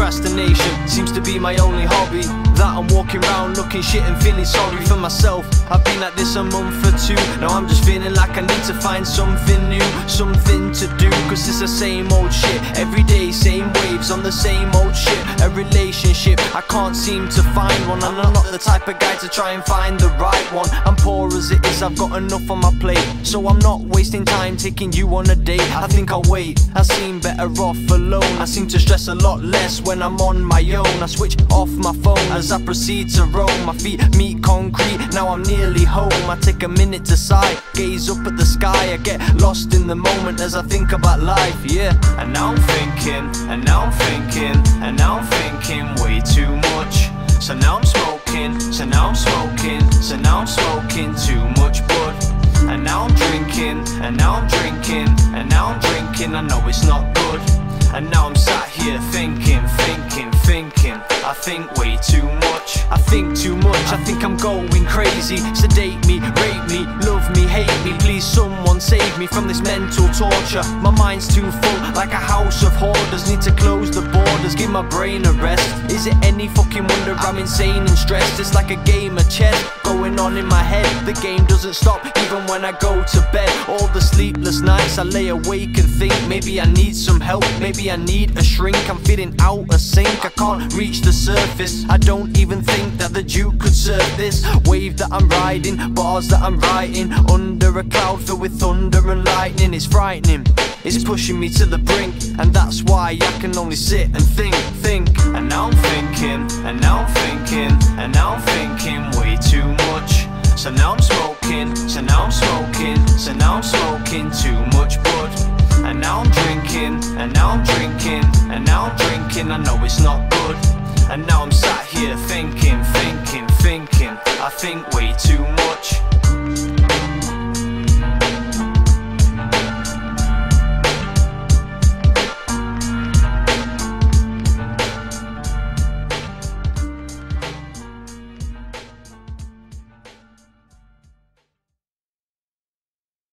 procrastination seems to be my only hobby. That I'm walking around looking shit and feeling sorry for myself. I've been at this a month or two. Now I'm just feeling like I need to find something new, something to do. Cause it's the same old shit. Every day, same waves on the same old shit. A relationship, I can't seem to find one. And I'm not the type of guy to try and find the right one. I'm poor as it is, I've got enough on my plate. So I'm not wasting time taking you on a date. I think I'll wait. I seem better off alone. I seem to stress a lot less when I'm on my own. I switch off my phone as I proceed to roam. My feet meet concrete, now I'm nearly home. I take a minute to sigh, gaze up at the sky. I get lost in the moment as I think about life, yeah. And now I'm thinking, and now I'm thinking, and now I'm thinking too much. So now I'm smoking, so now I'm smoking, so now I'm smoking too much bud. And now I'm drinking, and now I'm drinking, and now I'm drinking. I know it's not good. And now I'm sat here thinking, thinking, thinking. I think way too much. I think too much. I think I'm going crazy. Sedate me, save me from this mental torture. My mind's too full, like a house of hoarders. Need to close the borders, give my brain a rest. Is it any fucking wonder I'm insane and stressed? It's like a game of chess going on in my head. The game doesn't stop even when I go to bed. All the sleepless nights I lay awake and think maybe I need some help, maybe I need a shrink. I'm feeling out of sync, I can't reach the surface. I don't even think that the Duke could serve this wave that I'm riding, bars that I'm writing under a cloud filled with thunder and lightning. It's frightening. It's pushing me to the brink, and that's why I can only sit and think, think. And now I'm thinking, and now I'm thinking, and now I'm thinking way too much. So now I'm smoking, so now I'm smoking, so now I'm smoking too much bud. And now I'm drinking, and now I'm drinking, and now I'm drinking. I know it's not good. And now I'm sat here thinking, thinking, thinking. I think way too much.